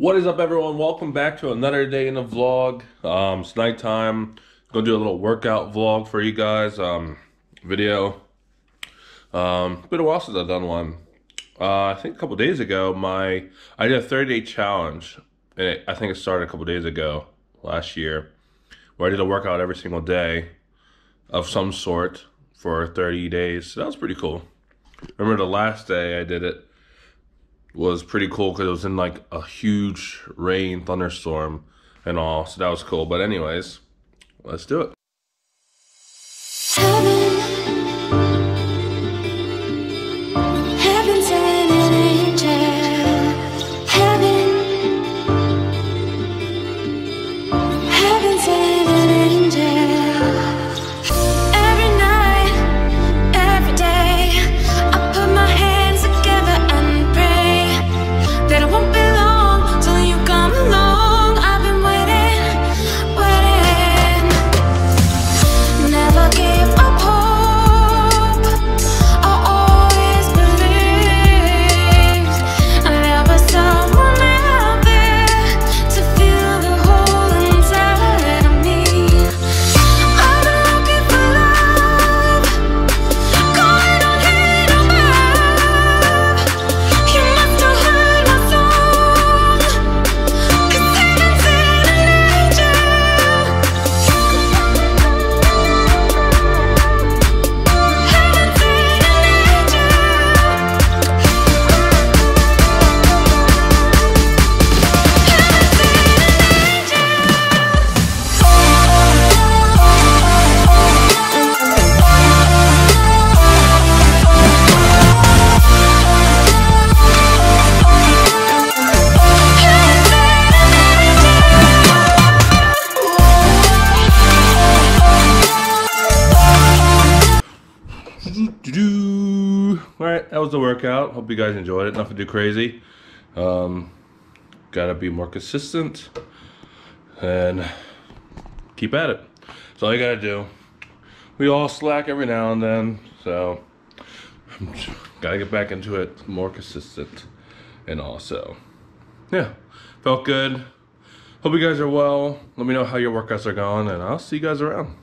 What is up, everyone? Welcome back to another day in the vlog. Um, it's nighttime. Gonna do a little workout vlog for you guys. Um, video. Um, been a while since I've done one. Uh, I think a couple days ago, my I did a 30 day challenge, and it, I think it started a couple days ago last year, where I did a workout every single day of some sort for 30 days. So that was pretty cool. Remember the last day I did it was pretty cool because it was in like a huge rain thunderstorm and all. So that was cool. But anyways, let's do it. That was the workout. Hope you guys enjoyed it. Nothing too crazy. Um, gotta be more consistent and keep at it. That's all you gotta do. We all slack every now and then, so gotta get back into it. More consistent and also, yeah, felt good. Hope you guys are well. Let me know how your workouts are going, and I'll see you guys around.